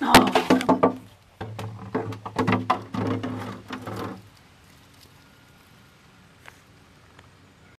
哦。